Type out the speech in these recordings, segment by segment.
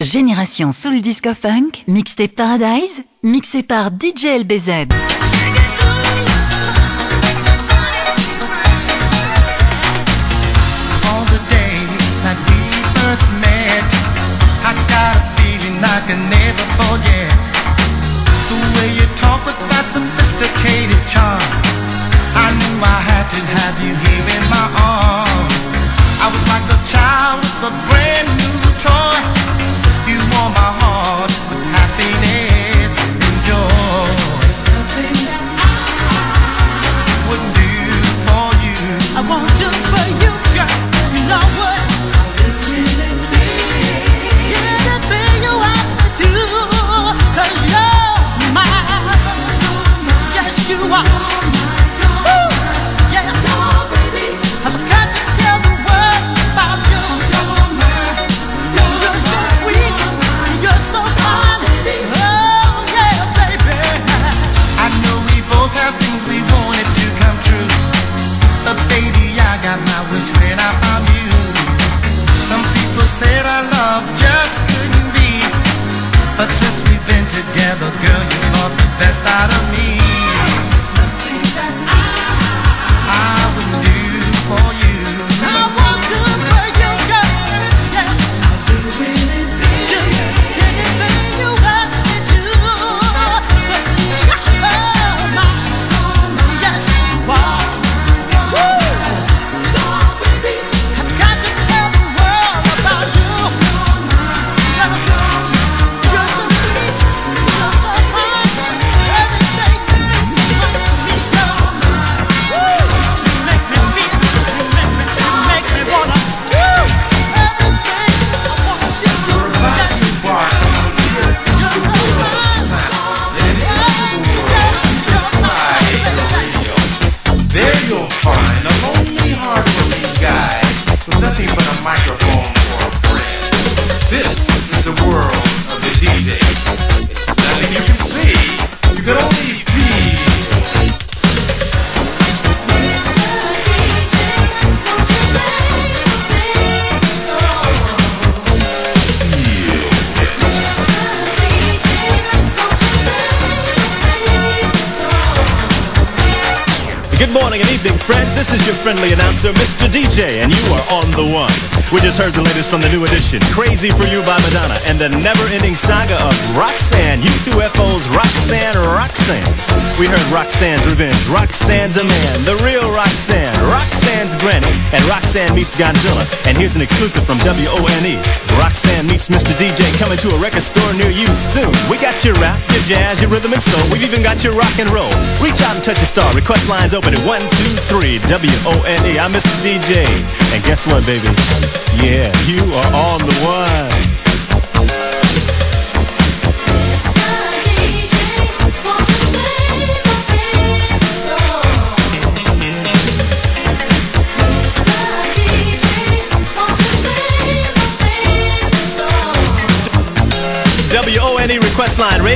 Génération Soul Disco Funk, Mixtape Paradise, mixé par DJ LBZ. Heard the latest from the new edition, Crazy for You by Madonna, and the never-ending saga of Roxanne, UTFO's Roxanne Roxanne. We heard Roxanne's Revenge, Roxanne's a Man, the real Roxanne, Roxanne's Granny, and Roxanne meets Godzilla. And here's an exclusive from WONE. Roxanne meets Mr. DJ coming to a record store near you soon. We got your rap, your jazz, your rhythm and soul. We've even got your rock and roll. Reach out and touch a star. Request lines open at 123 WONE. I'm Mr. DJ. And guess what, baby? Yeah, you are on the one.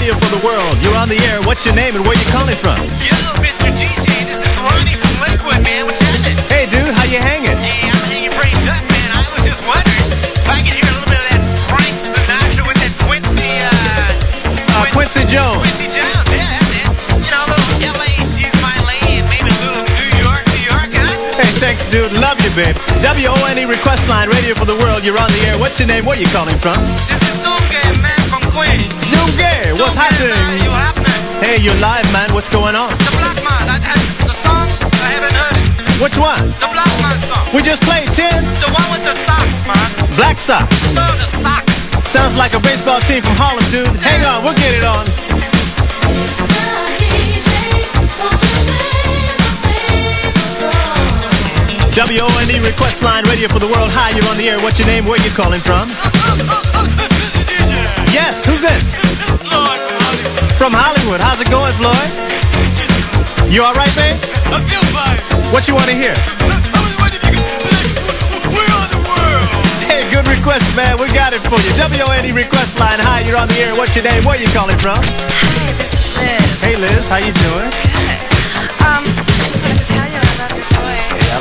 Radio for the world. You're on the air. What's your name and where you calling from? Yo, Mr. DJ, this is Ronnie from Lakewood, man. What's happening? Babe. WONE request line, radio for the world. You're on the air. What's your name? Where you calling from? This is Dunga, man, from Queen. Dunga, what's Dunga, happening? man, you happening? Hey, you're live, man. What's going on? The Black Man, I, I, the song, I haven't heard it. Which one? The Black Man song. We just played 10 The one with the socks, man. Black Sox. Oh, the socks. Sounds like a baseball team from Harlem, dude. Hang on, we'll get it on. WONE request line, radio for the world. Hi, you're on the air. What's your name? Where you calling from? Yes, who's this? Lord, Hollywood. From Hollywood. How's it going, Floyd? You all right, man? I feel fine. What you want to hear? I was wondering if you could, like, we're the world. Hey, good request, man. We got it for you. WONE request line. Hi, you're on the air. What's your name? Where you calling from? Hi, this is Liz. Hey, Liz. How you doing? Good. Um,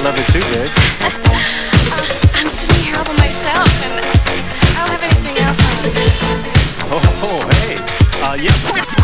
I love it too, babe. uh, I'm sitting here all by myself, and I don't have anything else on. Oh, hey. Uh, yeah.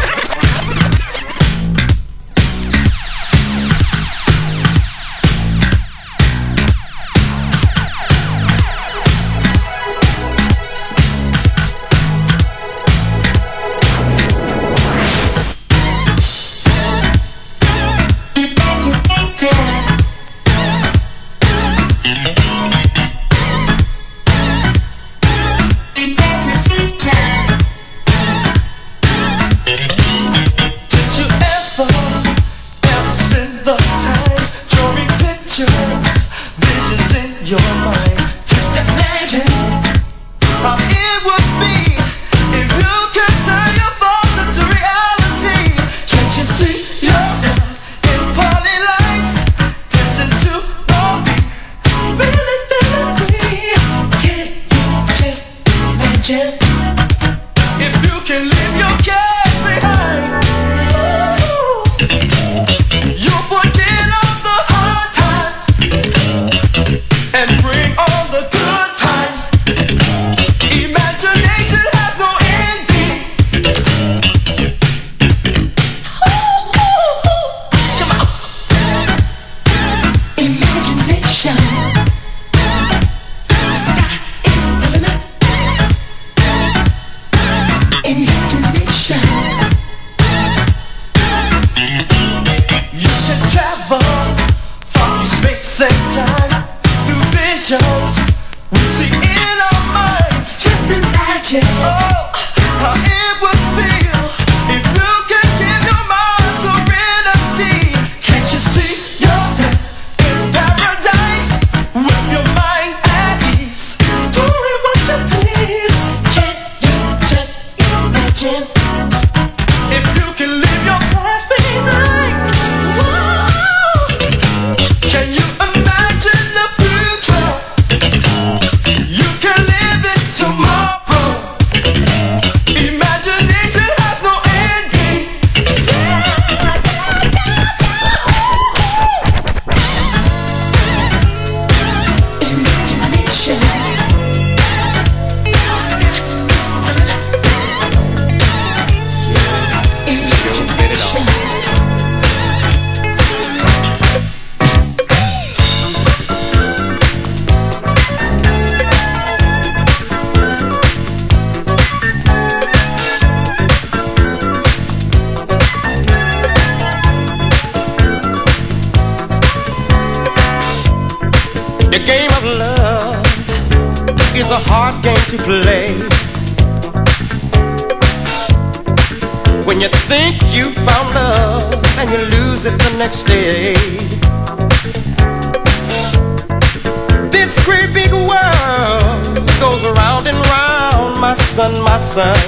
sun.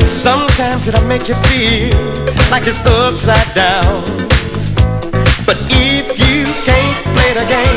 Sometimes it'll make you feel like it's upside down. But if you can't play the game,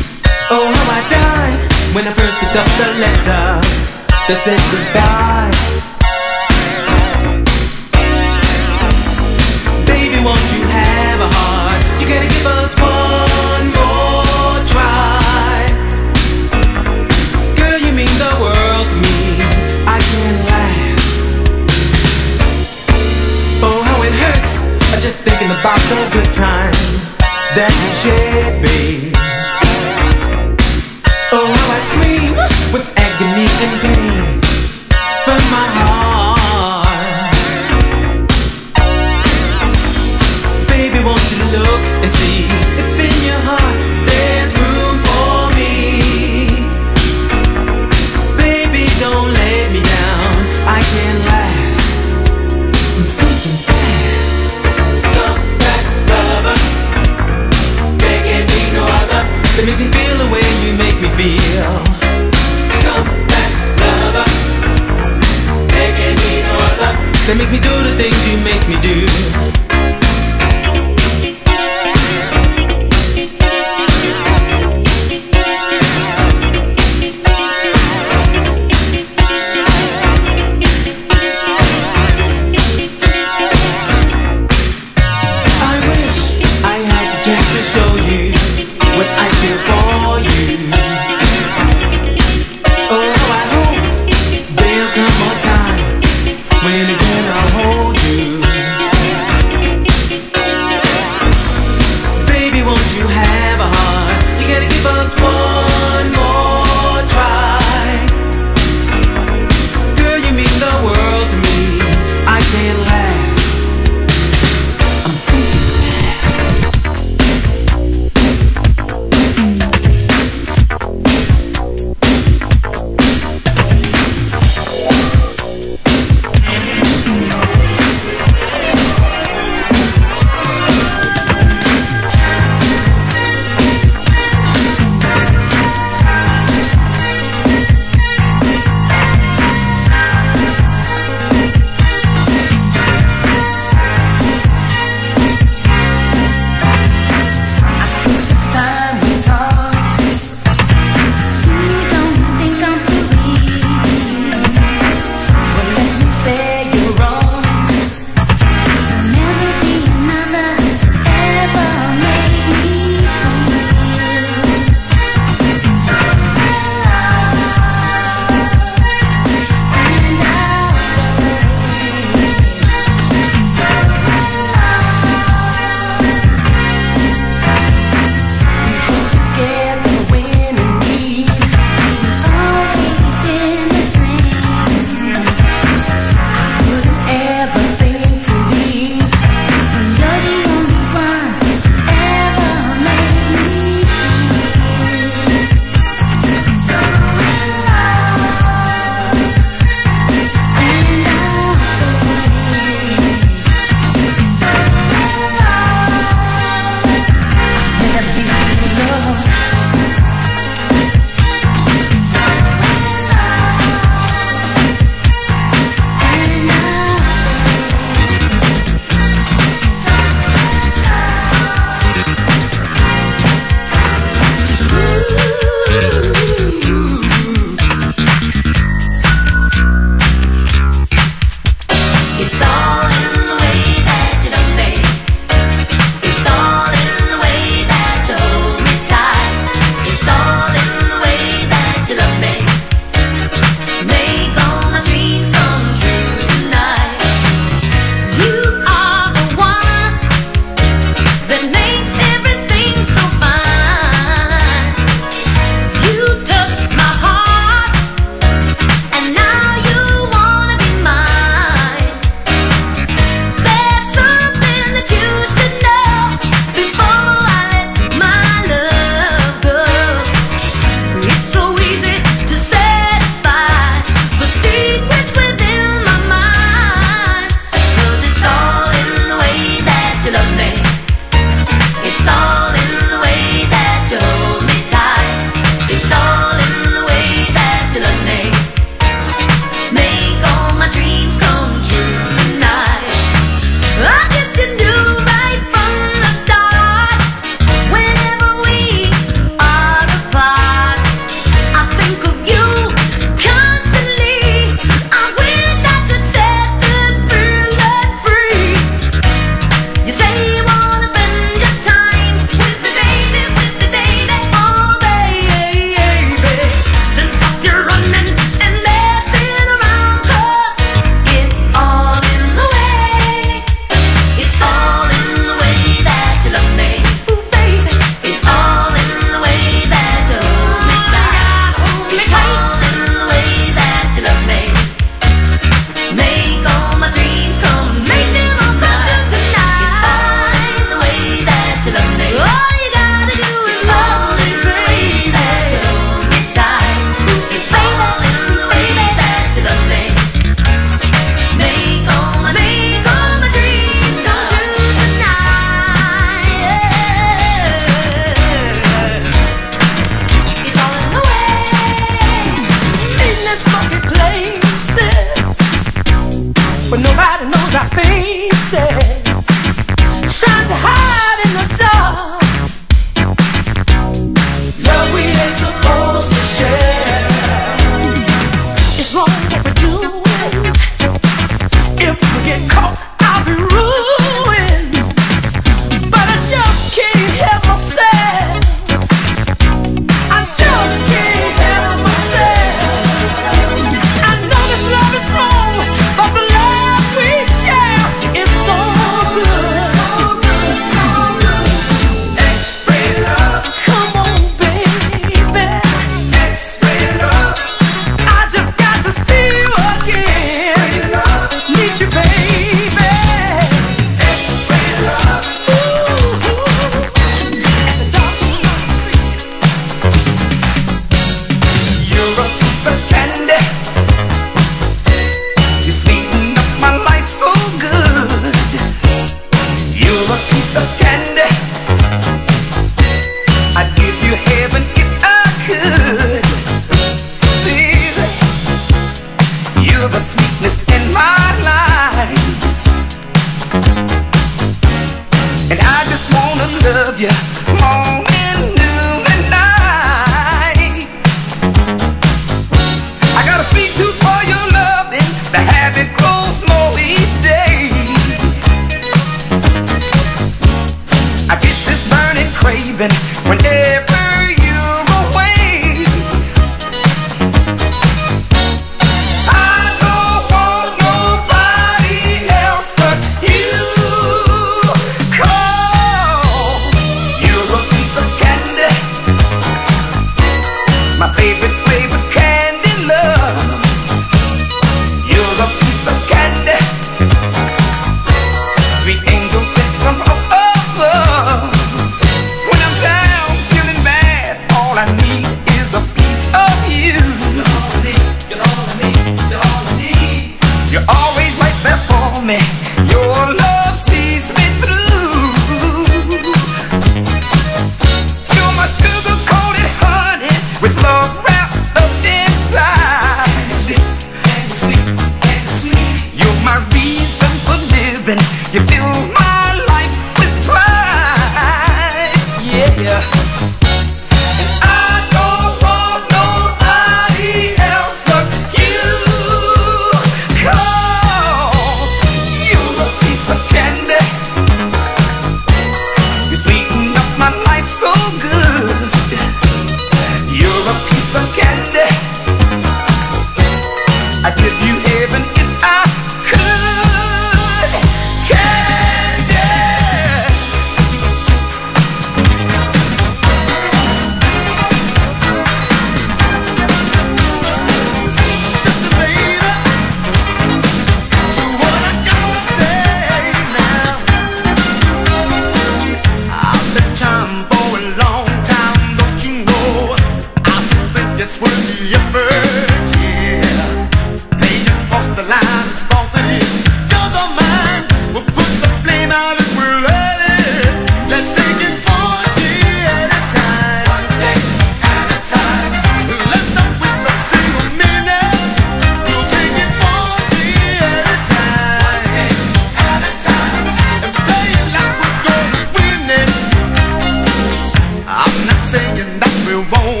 meu bom.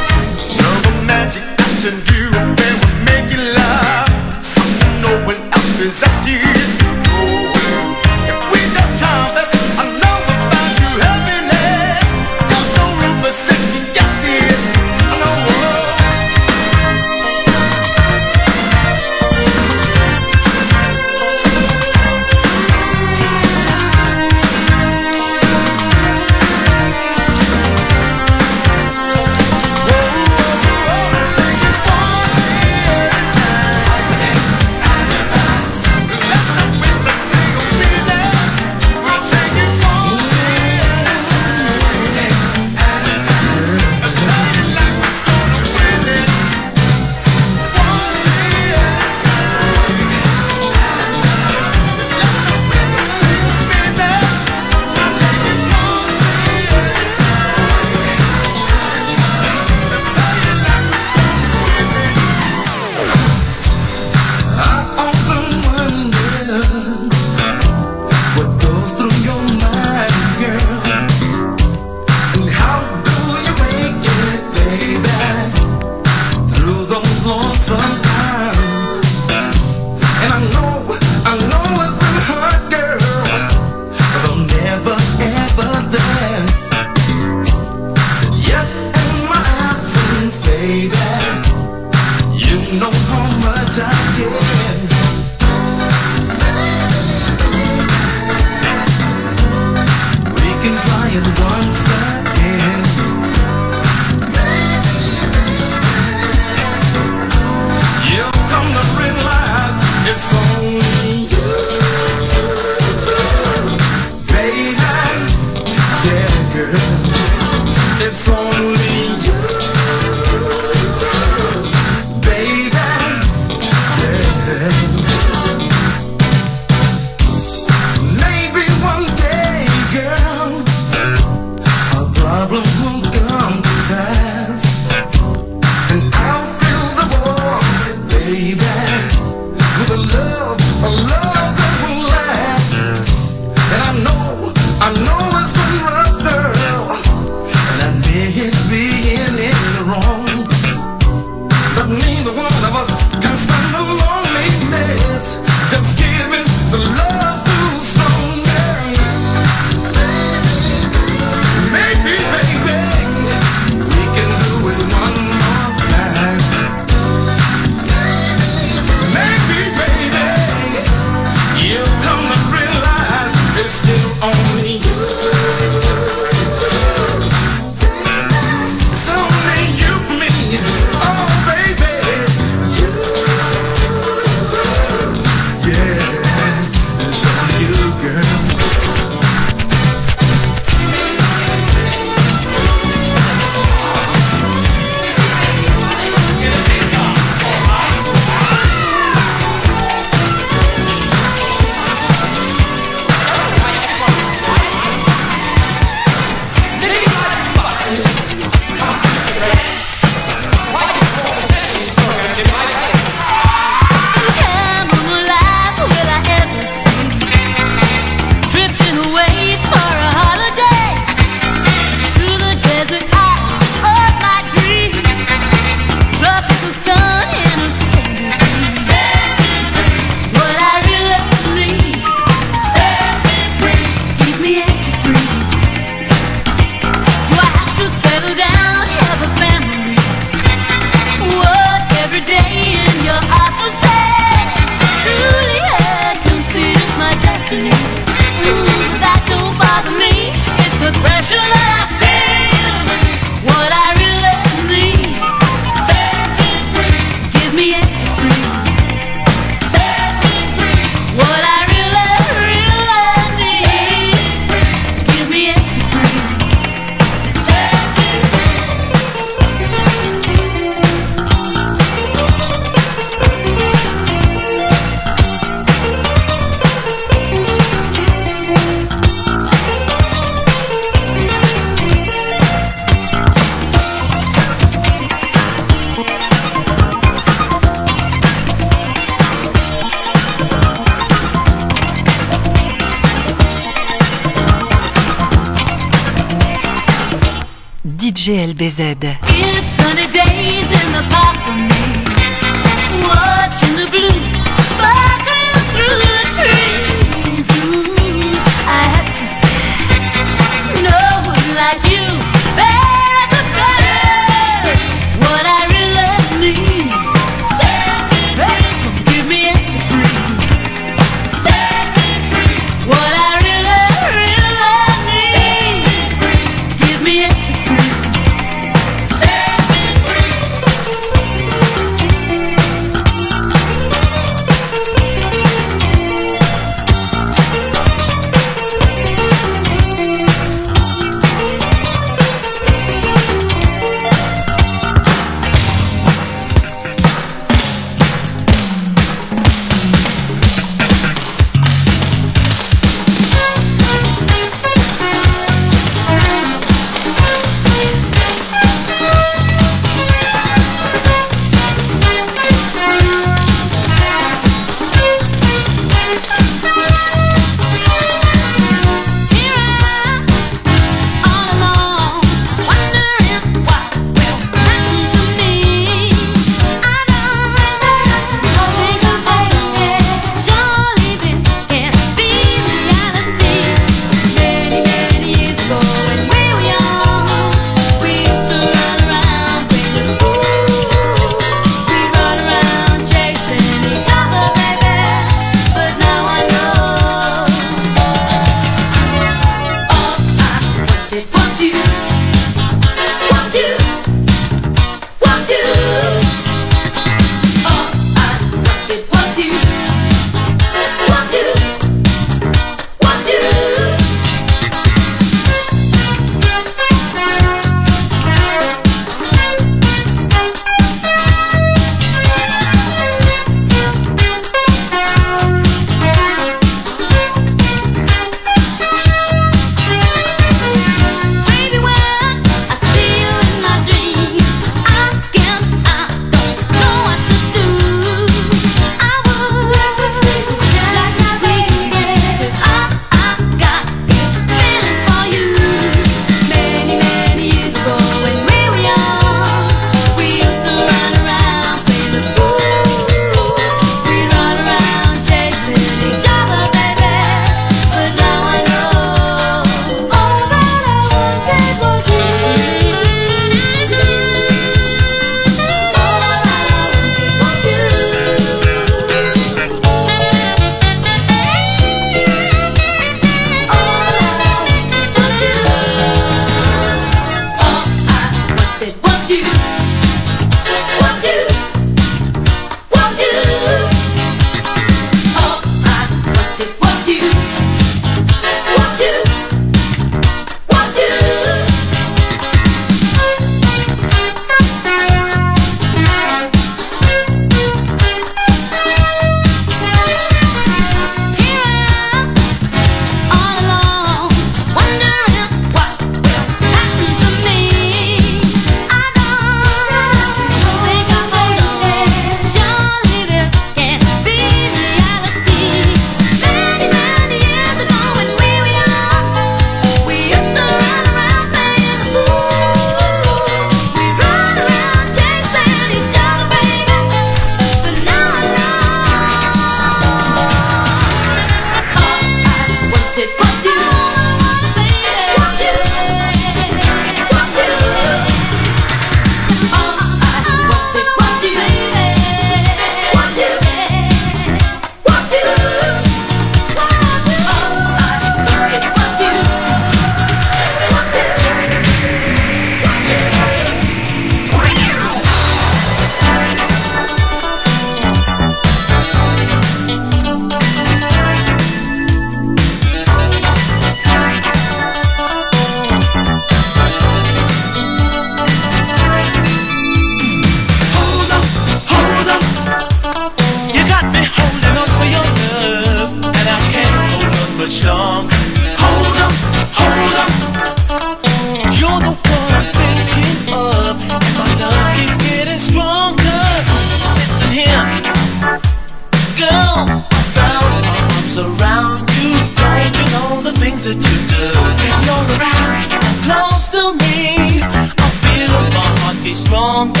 on the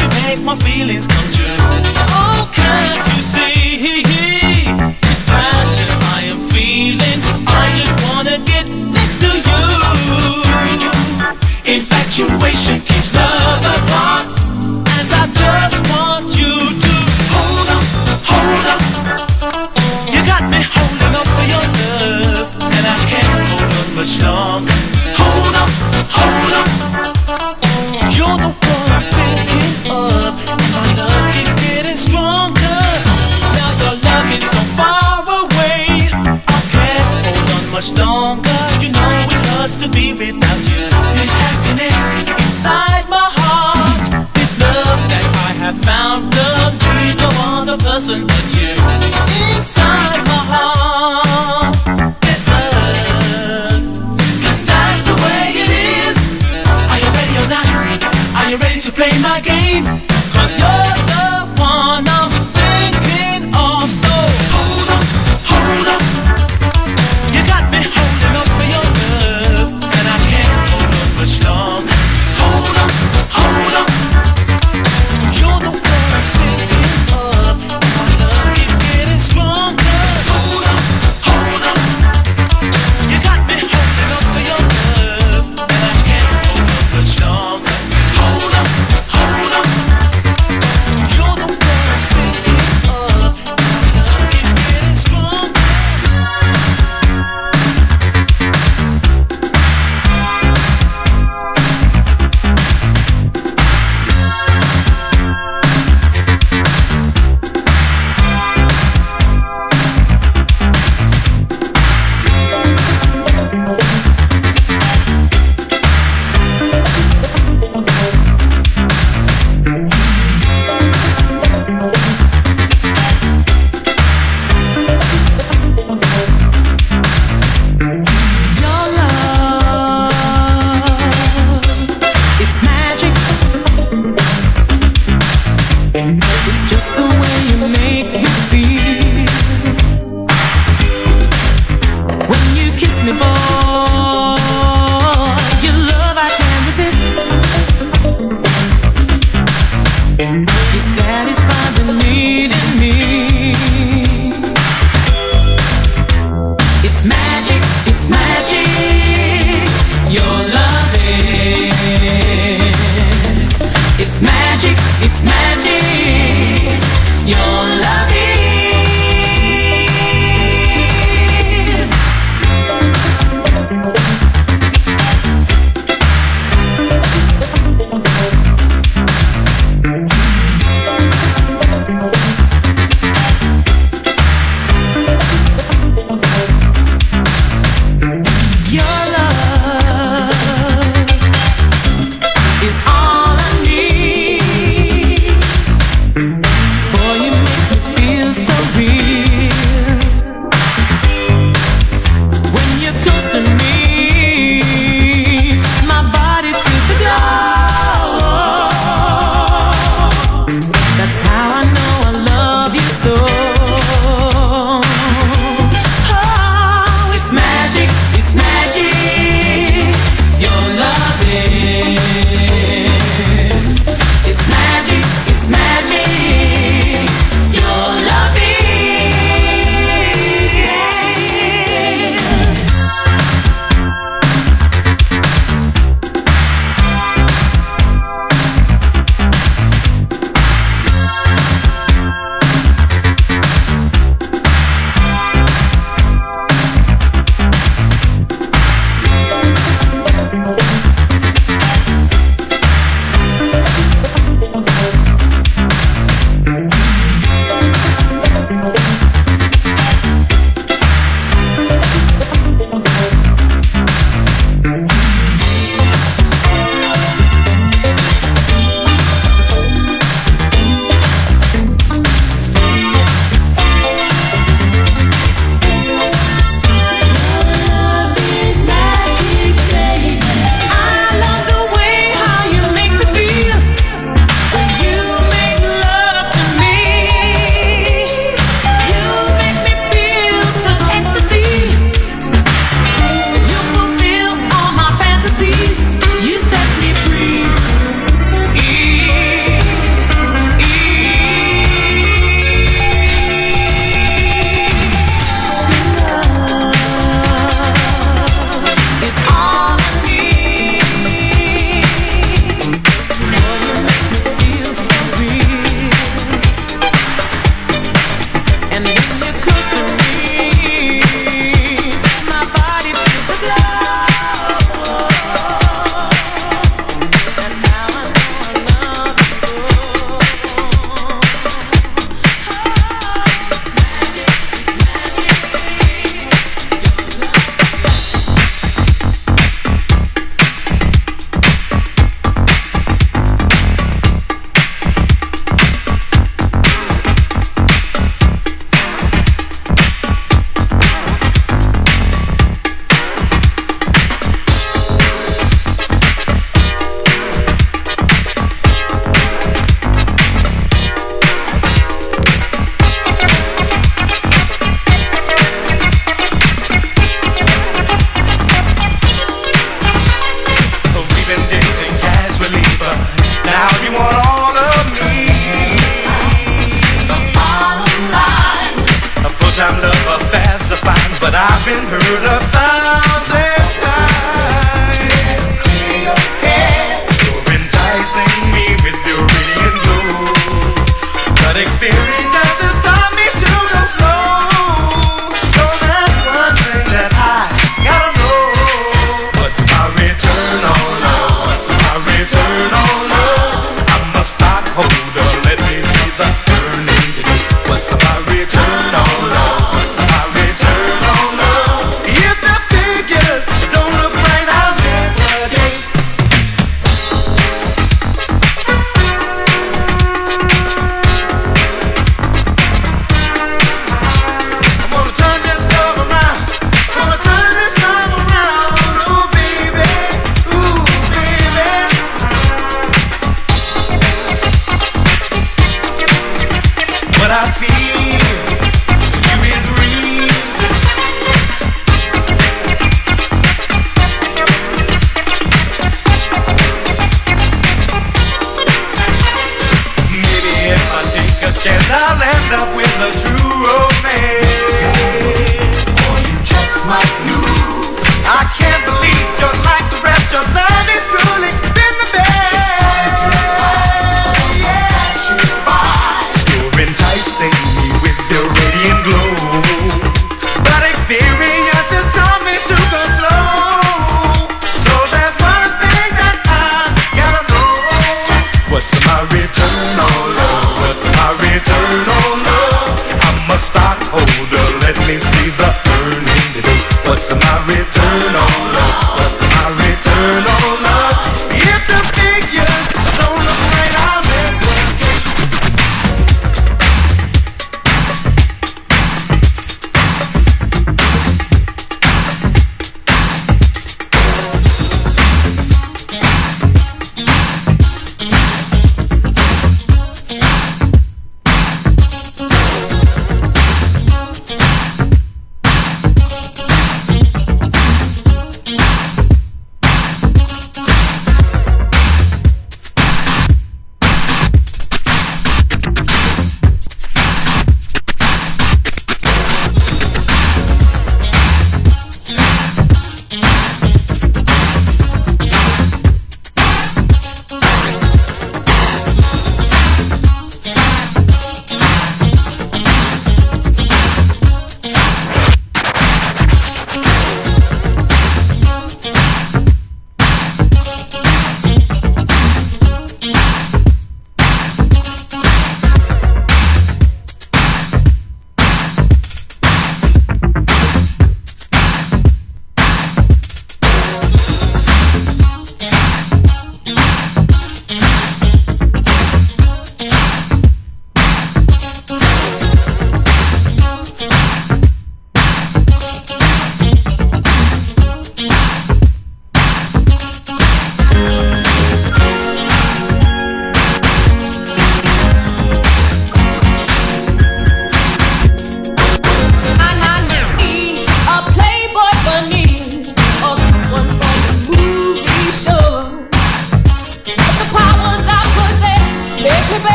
you make my feelings come true. Oh, can't you see?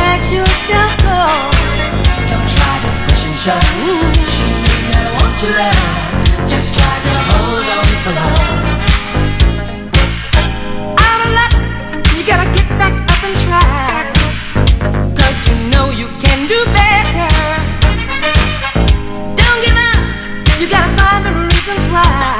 let yourself go. Don't try to push and shove. She knew that I want your love Just try to hold on for love Out of luck, you gotta get back up and try. Cause you know you can do better. Don't give up, you gotta find the reasons why.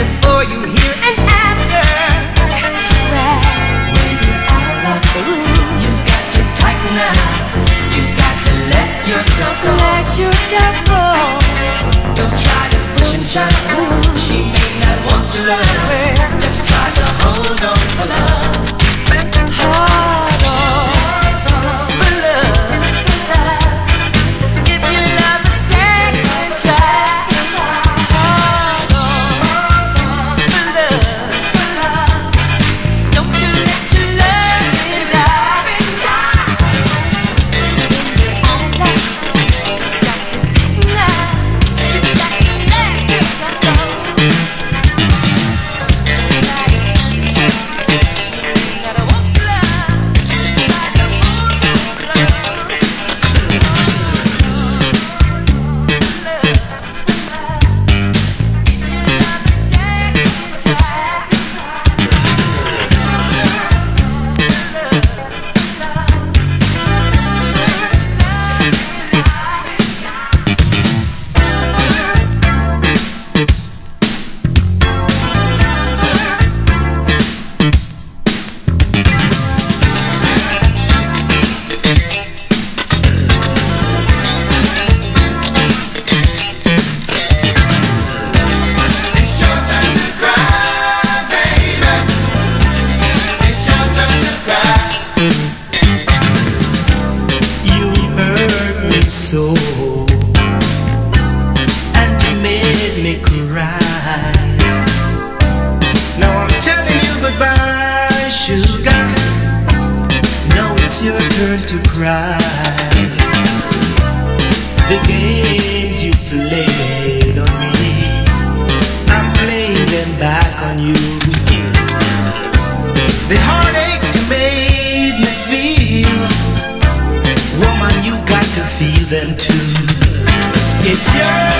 Before you hear and after. Well, when you're out of the room, you got to tighten up. You've got to let yourself go. Let yourself go. Don't try to push and shove. She may not want to learn. Just try to hold on for love. Oh. them too. It's yours.